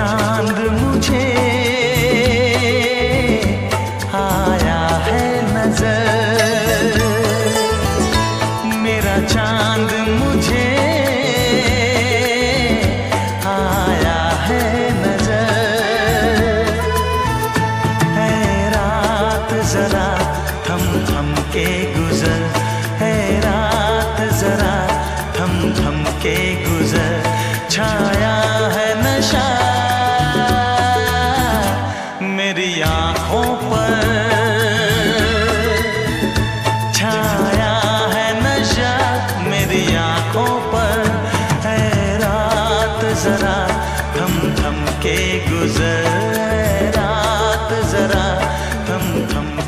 चाँद मुझे आया है नज़र। मेरा चाँद मुझे आया है नज़र। है रात जरा हम हम के गुजर। मेरी आँखों पर छाया है नशा मेरी आँखों पर। है रात जरा थम थम के गुजर। रात जरा थम थम